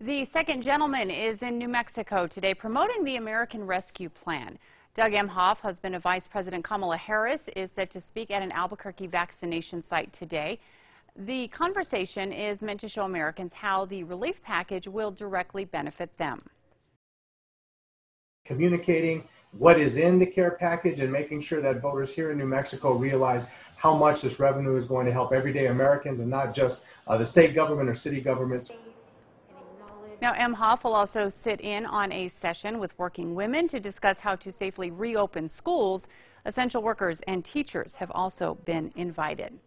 The second gentleman is in New Mexico today promoting the American Rescue Plan. Doug Emhoff, husband of Vice President Kamala Harris, is set to speak at an Albuquerque vaccination site today. The conversation is meant to show Americans how the relief package will directly benefit them. Communicating what is in the care package and making sure that voters here in New Mexico realize how much this revenue is going to help everyday Americans and not just uh, the state government or city governments. Now, Emhoff will also sit in on a session with working women to discuss how to safely reopen schools. Essential workers and teachers have also been invited.